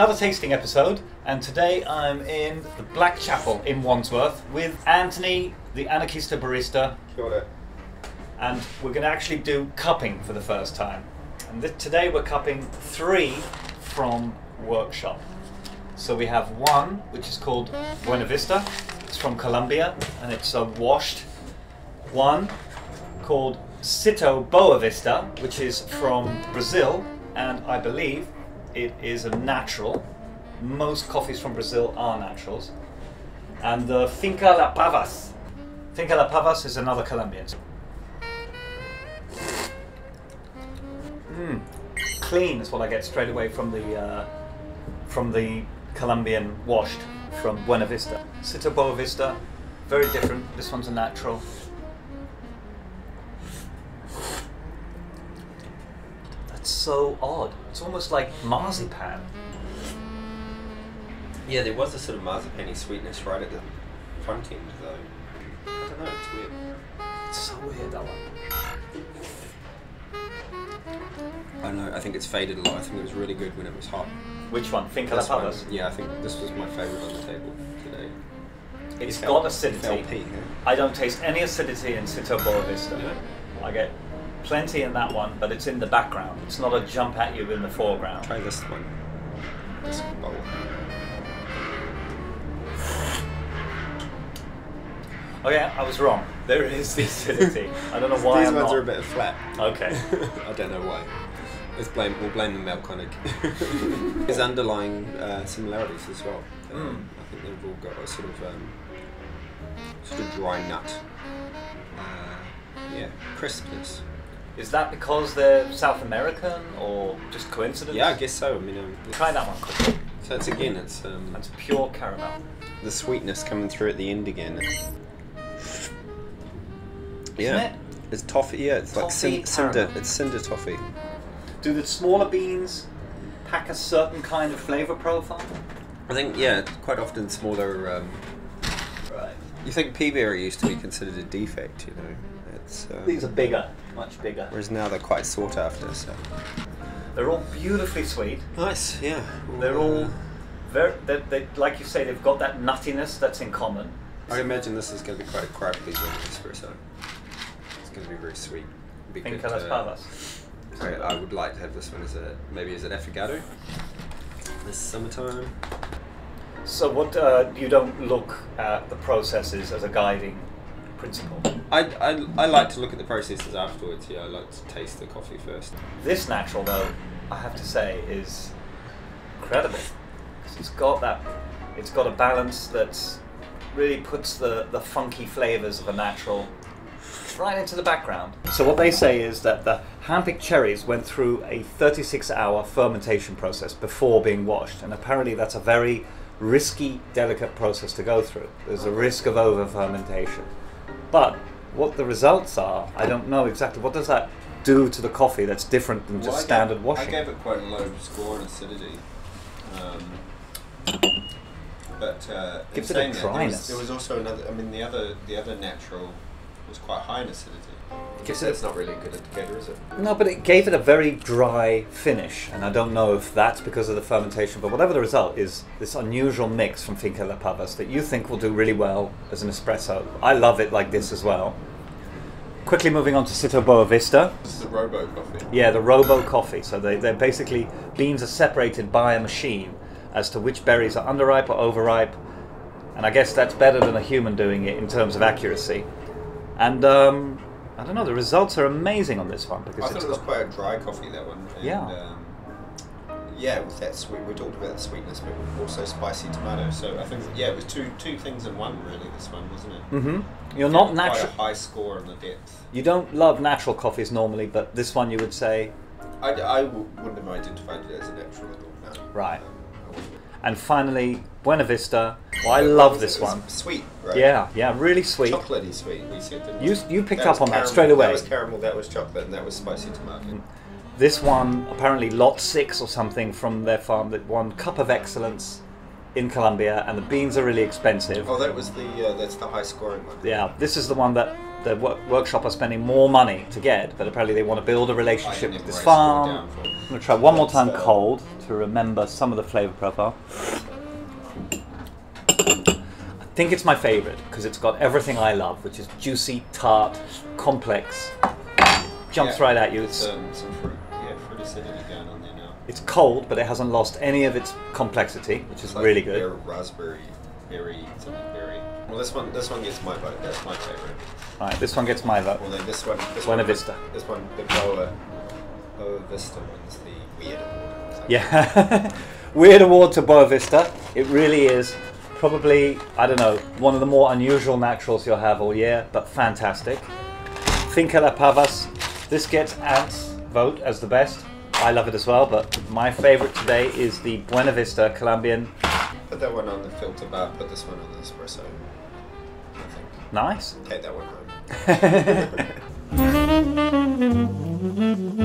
another tasting episode, and today I'm in the Black Chapel in Wandsworth with Anthony, the Anarchista barista, Kia and we're going to actually do cupping for the first time. And today we're cupping three from Workshop. So we have one which is called Buena Vista. It's from Colombia and it's a washed. One called Sitio Boa Vista, which is from Brazil, and I believe it is a natural. Most coffees from Brazil are naturals. And the Finca La Pavas. Finca La Pavas is another Colombian. Mm. Clean is what I get straight away from the uh, from the Colombian washed from Buena Vista. Sitio Boa Vista, very different. This one's a natural. So odd. It's almost like marzipan. Yeah, there was a sort of marzipan sweetness right at the front end, though. I don't know, it's weird. It's so weird that one. I know, I think it's faded a lot. I think it was really good when it was hot. Which one? Finca La This one, Pavas. yeah, I think this was my favourite on the table today. It's It got felt- acidity. felt peak, huh? I don't taste any acidity in Sitio Boa Vista. Yeah. I get plenty in that one, but it's in the background. It's not a jump at you in the foreground. Try this one. This bowl. Oh yeah, I was wrong. There is the acidity. I don't know why These I'm ones not. are a bit flat. Okay. I don't know why. Let's blame. We'll blame the milk on it. There's underlying uh, similarities as well. Um, I think they've all got a sort of um, sort of dry nut. Uh, yeah, crispness. Is that because they're South American or just coincidence? Yeah, I guess so. I mean, um, Try that one quickly. so it's again, it's um, That's pure caramel. the sweetness coming through at the end again. Isn't Yeah, it? it's toffee. Yeah, it's like Toffee cin- cinder. It's cinder toffee. Do the smaller beans pack a certain kind of flavor profile? I think yeah, quite often smaller. Um, Right. you think peaberry used to be considered a defect, you know? It's um, These are bigger, much bigger. Whereas now they're quite sought after. So They're all beautifully sweet. nice, yeah. They're all very, they, they, like you say, they've got that nuttiness that's in common. I imagine this is going to be quite a in espresso. It's going to be very sweet. Be Las Pavas. I, I would like to have this one as a maybe as an affogato. This summertime. So what uh, you don't look at the processes as a guiding principle. I, I, I like to look at the processes afterwards. Yeah, I like to taste the coffee first. This natural, though, I have to say, is incredible. 'Cause It's got that. It's got a balance that really puts the the funky flavors of a natural right into the background. So what they say is that the handpicked cherries went through a 36-hour fermentation process before being washed, and apparently that's a very risky, delicate process to go through. There's a risk of over fermentation. But what the results are, I don't know exactly. What does that do to the coffee that's different than just standard washing? I gave it quite a low score on acidity. Um, but uh, Gives it a that, there was, dryness. there was also another. I mean, the other the other natural was quite high in acidity. That's not really a good indicator, is it? No, but it gave it a very dry finish, and I don't know if that's because of the fermentation. But whatever the result is, this unusual mix from Finca La Pavas that you think will do really well as an espresso. I love it like this as well. Quickly moving on to Sitio Boa Vista. This is the Robo coffee. Yeah, the Robo coffee. So they, they're basically beans are separated by a machine as to which berries are underripe or overripe, and I guess that's better than a human doing it in terms of accuracy. And um, I don't know, the results are amazing on this one I because thought it's it was quite a dry coffee that one. And, Yeah. Um, yeah, with that sweet. We talked about the sweetness, but also spicy tomato. So I think yeah, it was two two things in one really. This one wasn't it? Mm-hmm. You're not natural. high score on the depth. You don't love natural coffees normally, but this one you would say I, I w- wouldn't have identified it as a natural at all. No. Right. Um, I. And finally, Buena Vista. Well, I love this it? It was one. Sweet, right? Yeah, yeah, really sweet. Chocolatey sweet. We said. Didn't You- we? you picked That up was on that caramel- straight away. That was caramel. That was chocolate, and that was spicy tomato. This one, apparently lot six or something from their farm, that won Cup of Excellence in Colombia, and the beans are really expensive. Oh, that was the uh, that's the high scoring one. Yeah, this is the one that the work- workshop are spending more money to get, but apparently they want to build a relationship with this farm. I'm going to try one more time uh, cold to remember some of the flavor profile. I think it's my favorite because it's got everything I love, which is juicy, tart, complex. Jumps Yeah, right at you. It's It's, um, some fruit, yeah, fruit acidity going on there now. it's cold, but it hasn't lost any of its complexity, which is like really good. raspberry, berry, something berry. Well, this one, this one gets my vote. That's my favorite. Right, this one gets my vote. Well, then this one, this Buena one, Vista. This one, the Boa, Boa Vista one's the weird award. Like- Yeah. Weird award to Boa Vista. It really is probably, I don't know, one of the more unusual naturals you'll have all year, but fantastic. Finca La Pavas. This gets Ant's vote as the best. I love it as well, but my favorite today is the Buena Vista Colombian. Put that one on the filter bar, put this one on the espresso. Nice. Take that one home.